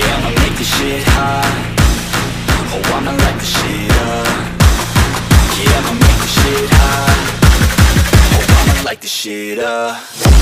Yeah, I'ma make this shit hot Oh, I'ma light this shit up. Yeah, I'ma make this shit hot Oh, I'ma light this shit up.